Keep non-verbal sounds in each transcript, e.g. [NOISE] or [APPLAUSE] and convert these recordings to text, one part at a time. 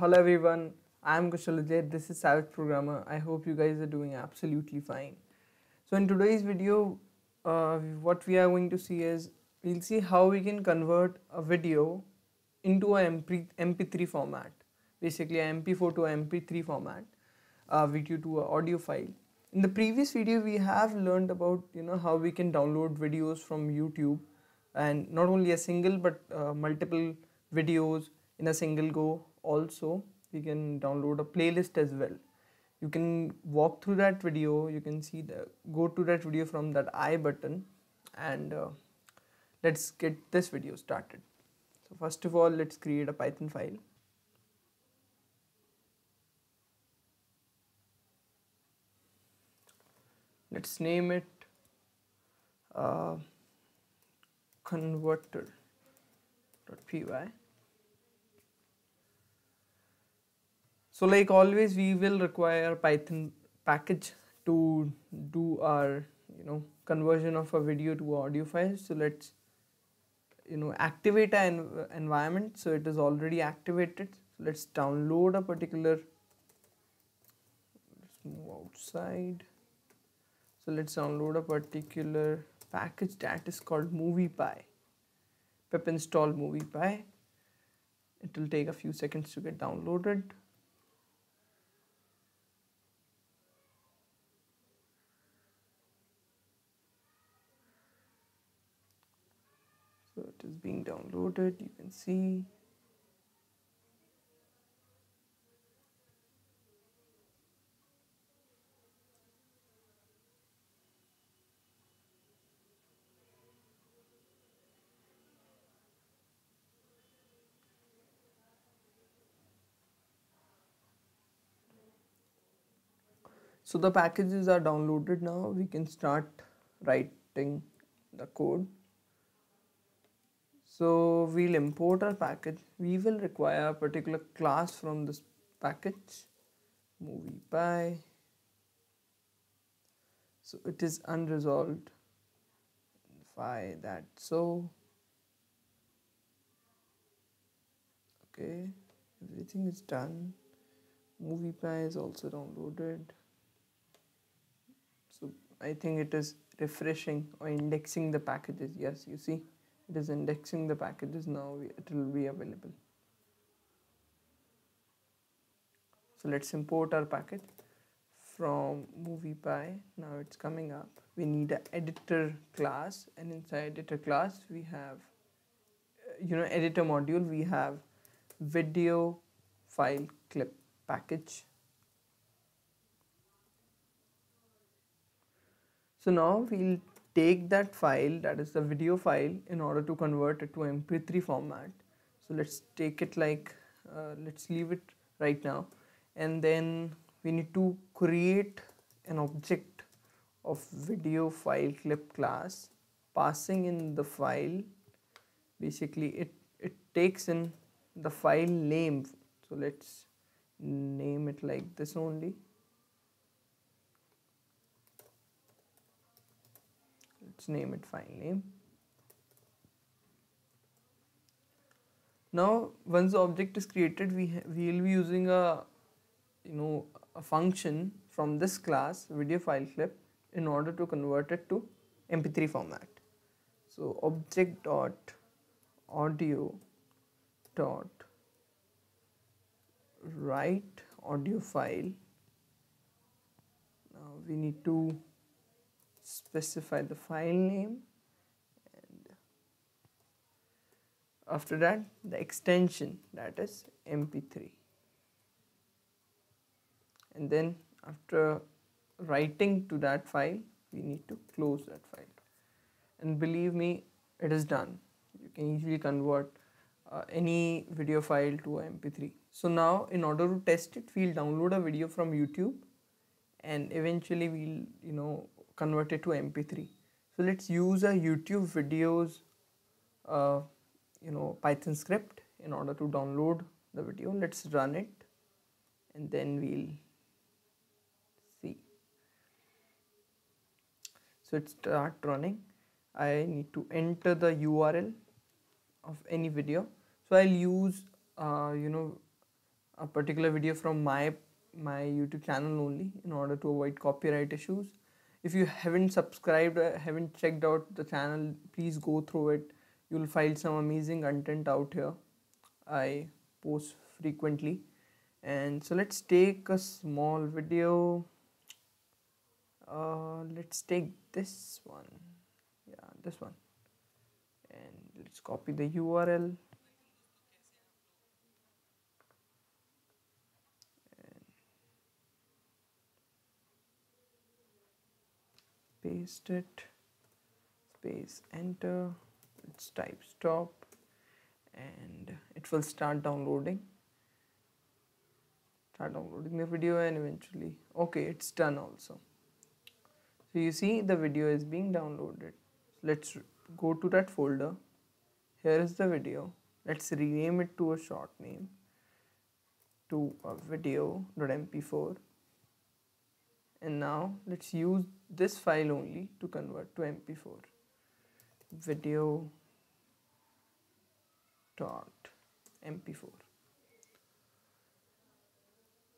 Hello everyone, I am Kushal Vijay. This is Savage Programmer. I hope you guys are doing absolutely fine. So in today's video, uh, what we are going to see is we'll see how we can convert a video into a MP, MP3 format, basically a MP4 to a MP3 format, a video to an audio file. In the previous video, we have learned about you know how we can download videos from YouTube, and not only a single but uh, multiple videos in a single go. Also, we can download a playlist as well. You can walk through that video. You can see the go to that video from that I button, and uh, let's get this video started. So first of all, let's create a Python file. Let's name it uh, converter.py. So like always, we will require Python package to do our you know conversion of a video to audio file. So let's you know activate an environment. So it is already activated. So let's download a particular let's move outside. So let's download a particular package that is called moviepy. Pip install moviepy. It will take a few seconds to get downloaded so it is being downloaded. You can see. So the packages are downloaded now. We can start writing the code so we'll import our package. We will require a particular class from this package, movie moviepy. So it is unresolved. Why that so? Okay, everything is done. Movie Moviepy is also downloaded. So I think it is refreshing or indexing the packages. Yes, you see it is indexing the packages now it will be available. So let's import our package from moviepy now it's coming up. We need an editor class and inside editor class we have uh, you know editor module we have video file clip package. So now we'll take that file that is the video file in order to convert it to mp3 format. So let's take it like uh, let's leave it right now. And then we need to create an object of video file clip class passing in the file. Basically it it takes in the file name. So let's name it like this only let's name it file name now once the object is created we we will be using a you know a function from this class video file clip in order to convert it to mp3 format. So object dot audio dot write audio file. Now we need to specify the file name. And after that the extension that is mp3 and then after writing to that file we need to close that file. And believe me it is done. You can easily convert uh, any video file to mp3 so now in order to test it we'll download a video from youtube and eventually we'll you know convert it to mp3 so let's use a youtube videos uh, you know python script in order to download the video. Let's run it and then we'll see. So it start running. I need to enter the url of any video. So i'll use uh, you know a particular video from my my youtube channel only in order to avoid copyright issues if you haven't subscribed uh, haven't checked out the channel please go through it. You'll find some amazing content out here. I post frequently. And so let's take a small video. Uh, let's take this one. Yeah this one. And let's copy the url paste it space enter let's type stop and it will start downloading. Start downloading the video and eventually okay it's done also. So you see the video is being downloaded. Let's go to that folder. Here is the video. Let's rename it to a short name to a video.mp4 and now let's use this file only to convert to mp4 video dot mp4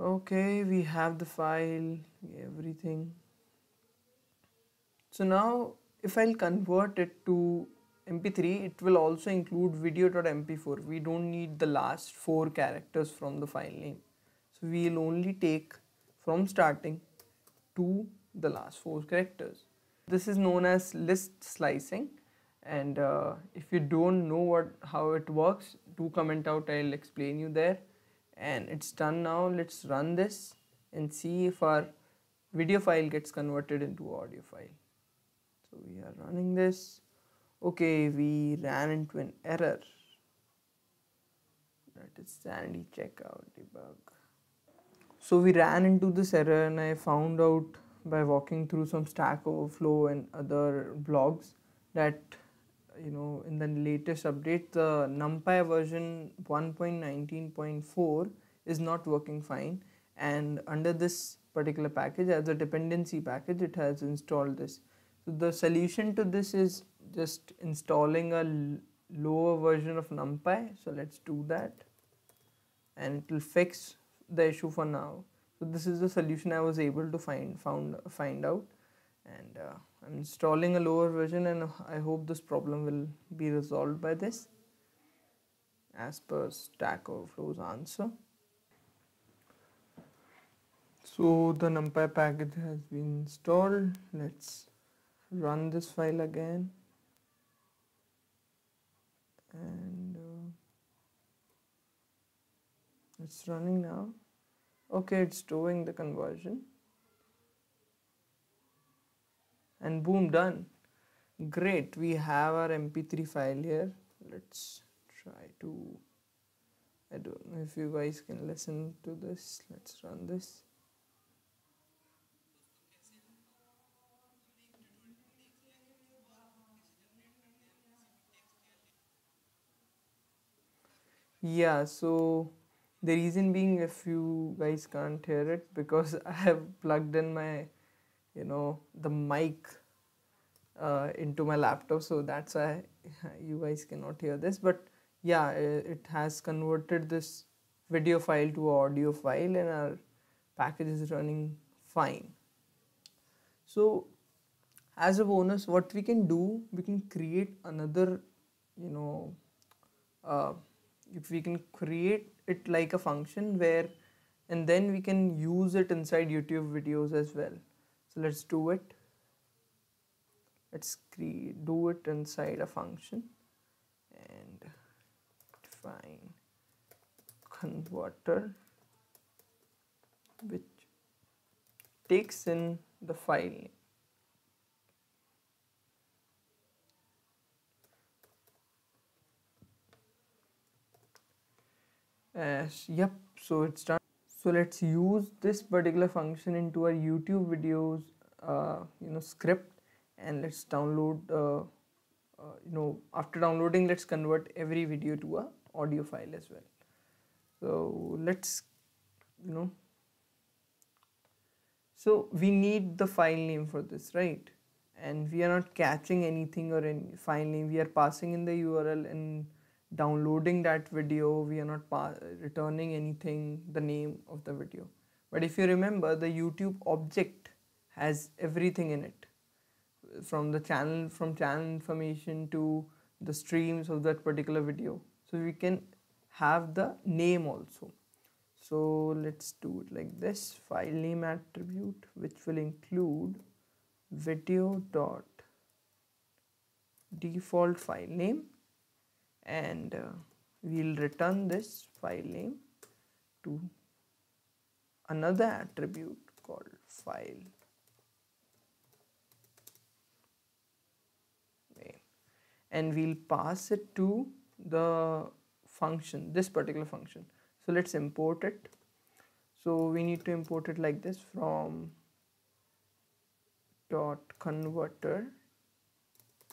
okay we have the file everything. So now if I'll convert it to mp3 it will also include video.mp4 we don't need the last four characters from the file name. So we'll only take from starting to the last four characters. This is known as list slicing. And uh, if you don't know what how it works do comment out. I'll explain you there. And it's done now. Let's run this and see if our video file gets converted into audio file. So we are running this. Okay we ran into an error. That is sandy checkout debug so we ran into this error and I found out by walking through some Stack Overflow and other blogs that you know in the latest update the NumPy version 1.19.4 is not working fine. And under this particular package as a dependency package it has installed this. So the solution to this is just installing a lower version of NumPy. So let's do that. And it will fix the issue for now so this is the solution I was able to find found find out and uh, I'm installing a lower version and I hope this problem will be resolved by this as per Stack Overflow's answer. So the numpy package has been installed. Let's run this file again and uh, it's running now. Okay it's doing the conversion. And boom done. Great we have our mp3 file here. Let's try to I don't know if you guys can listen to this. Let's run this. Yeah so the reason being if you guys can't hear it because [LAUGHS] i have plugged in my you know the mic uh, into my laptop so that's why [LAUGHS] you guys cannot hear this. But yeah it has converted this video file to audio file and our package is running fine. So as a bonus what we can do we can create another you know uh, if we can create it like a function where and then we can use it inside YouTube videos as well. So let's do it. Let's create do it inside a function and define converter which takes in the file name as yep so it's done. So let's use this particular function into our youtube videos uh, you know script and let's download uh, uh, you know after downloading let's convert every video to a audio file as well. So let's you know so we need the file name for this right? And we are not catching anything or any file name. We are passing in the url and downloading that video we are not returning anything the name of the video. But if you remember the youtube object has everything in it. From the channel from channel information to the streams of that particular video. So we can have the name also. So let's do it like this. File name attribute which will include video dot default file name and uh, we'll return this file name to another attribute called file name. And we'll pass it to the function this particular function. So let's import it. So we need to import it like this from dot converter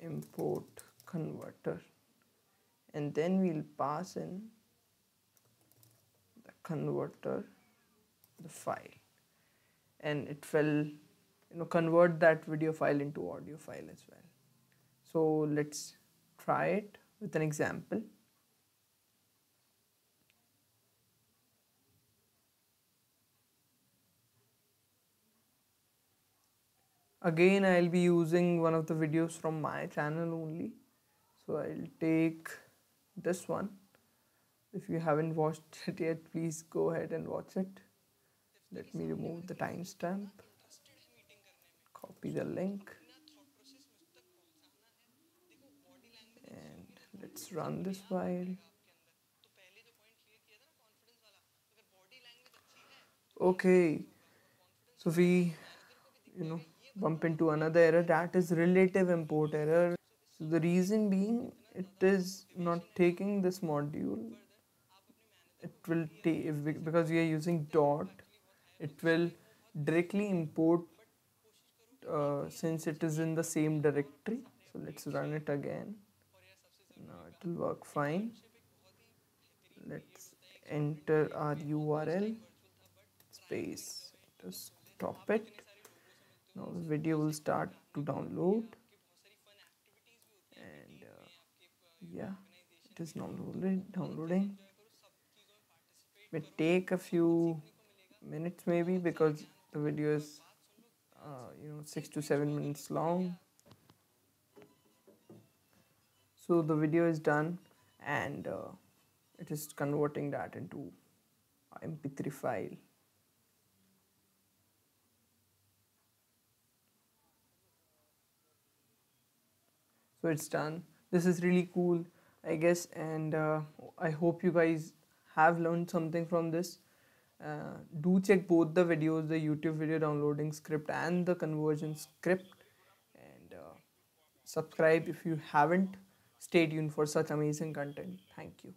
import converter and then we'll pass in the converter the file. And it will you know convert that video file into audio file as well. So let's try it with an example. Again I'll be using one of the videos from my channel only. So I'll take this one. If you haven't watched [LAUGHS] it yet please go ahead and watch it. Let me remove the timestamp. Copy the link. And let's run this file. Okay. So we you know bump into another error that is relative import error. So the reason being it is not taking this module. It will take because we are using dot it will directly import uh, since it is in the same directory. So let's run it again. Now it will work fine. Let's enter our url space just stop it. Now the video will start to download and uh, yeah it is downloading it take a few minutes maybe because the video is uh, you know six to seven minutes long. So the video is done and uh, it is converting that into mp3 file. So it's done this is really cool i guess and uh, i hope you guys have learned something from this. Uh, do check both the videos the youtube video downloading script and the conversion script. And uh, subscribe if you haven't. Stay tuned for such amazing content. Thank you